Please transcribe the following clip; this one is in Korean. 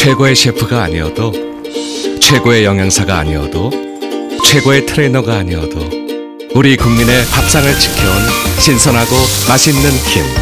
최고의 셰프가 아니어도 최고의 영양사가 아니어도 최고의 트레이너가 아니어도 우리 국민의 밥상을 지켜온 신선하고 맛있는 김.